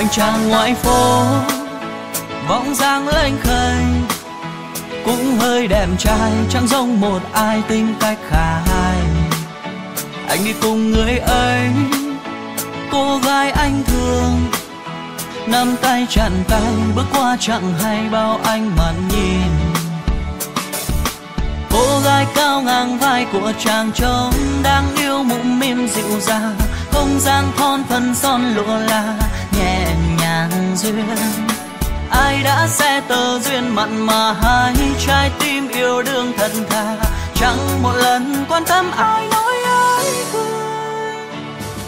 anh chàng ngoài phố bóng dáng lênh khênh, cũng hơi đẹp trai, chẳng giống một ai tính cách khai anh đi cùng người ấy, cô gái anh thương, nắm tay chặn tay, bước qua chẳng hay bao anh mặn nhìn. Cô gái cao ngang vai của chàng trông đang yêu mũm mỉm dịu dàng, không gian thon phần son lụa là duyên. Ai đã xe tờ duyên mặn mà hai trái tim yêu đương thật thà. Chẳng một lần quan tâm ai nói ai cười.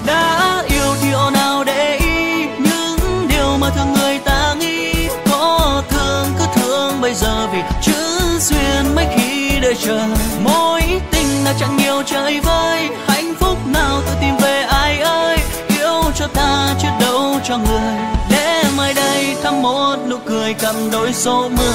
Đã yêu điều nào để ý? Những điều mà thường người ta nghĩ. Có thương cứ thương bây giờ vì chữ duyên mấy khi đợi chờ. Mối tình nào chẳng nhiều trời vơi. Hạnh phúc nào tự tìm về ai ơi? Yêu cho ta chứ đâu cho người một nụ cười cầm đôi số mười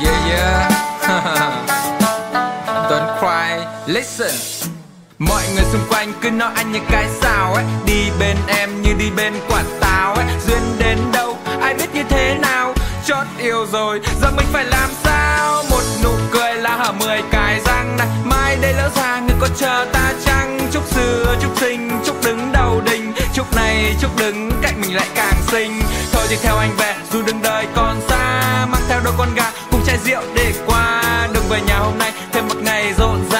Yeah, yeah. Don't cry, listen. Mọi người xung quanh cứ nói anh như cái sao ấy. Đi bên em như đi bên quả táo ấy. Duyên đến đâu, ai biết như thế nào? Chót yêu rồi, giờ mình phải làm sao? Một nụ cười là hở mười cái răng này Mai đây lỡ ra người có chờ ta chăng? Chúc xưa, chúc sinh, chúc đứng đầu đình. Chúc này, chúc đứng cạnh mình lại càng xinh. Thôi thì theo anh về, dù đường đời còn xa Mang theo đôi con gà cùng chai rượu để qua. Đừng về nhà hôm nay thêm một ngày rộn rã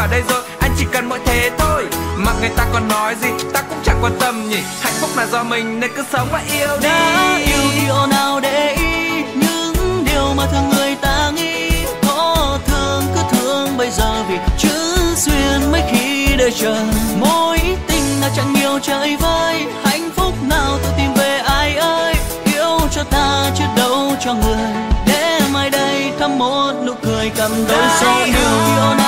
ở đây rồi anh chỉ cần mỗi thế thôi. Mà người ta còn nói gì ta cũng chẳng quan tâm nhỉ. Hạnh phúc là do mình nên cứ sống và yêu đi. Đã yêu điều nào để ý những điều mà thường người ta nghĩ. Có thương cứ thương bây giờ vì chữ duyên mấy khi đợi chờ mối tình nào chẳng nhiều trời vơi hạnh phúc nào tự tìm về ai ơi. Yêu cho ta chứ đâu cho người. Để mai đây thăm một nụ cười cầm đôi số yêu